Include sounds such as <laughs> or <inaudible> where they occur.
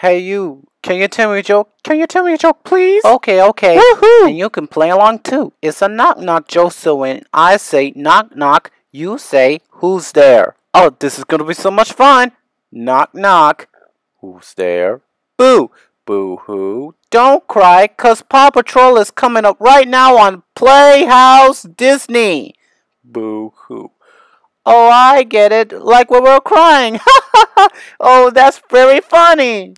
Hey, you. Can you tell me a joke? Can you tell me a joke, please? Okay, okay. Woohoo! And you can play along too. It's a knock knock joke, so when I say knock knock, you say who's there. Oh, this is gonna be so much fun. Knock, knock. Who's there? Boo! Boo hoo. Don't cry, cause Paw Patrol is coming up right now on Playhouse Disney. Boo hoo. Oh, I get it. Like when we're crying. <laughs> oh, that's very funny.